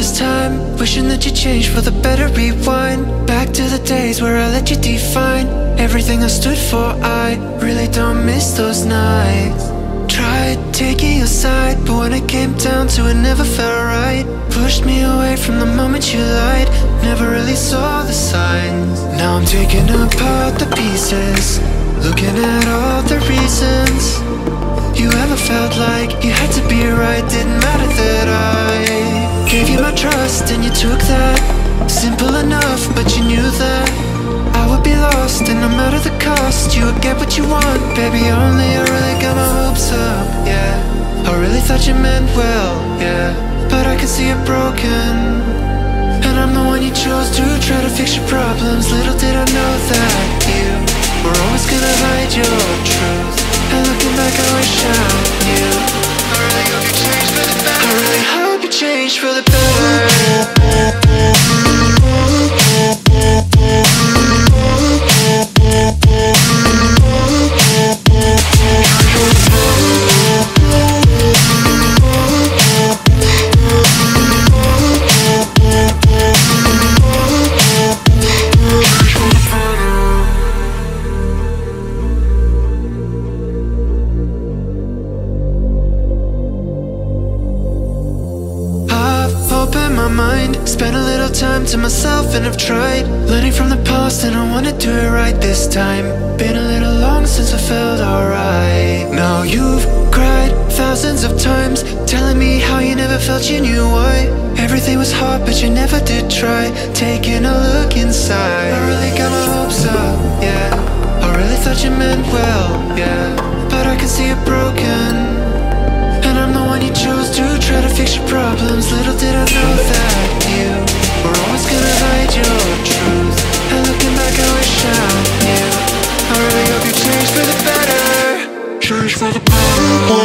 Wishing that you changed for the better. Rewind Back to the days where I let you define Everything I stood for. I really don't miss those nights. Tried taking your side But when it came down to it never felt right. Pushed me away from the moment you lied. Never really saw the signs. Now I'm taking apart the pieces. Looking at all the reasons You ever felt like you had to be right. Didn't matter that I Gave you my trust and you took that. Simple enough but you knew that I would be lost. And no matter the cost You would get what you want. Baby only I really got my hopes up, yeah. I really thought you meant well, yeah. But I can see it broken. And I'm the one you chose to try to fix your problems. Little did I know that you Were always gonna hide your truth. And looking back I wish I mind, spent a little time to myself and I've tried. Learning from the past and I wanna do it right this time. Been a little long since I felt alright. Now you've cried thousands of times Telling me how you never felt you knew why. Everything was hard but you never did try. Taking a look inside. I really got like a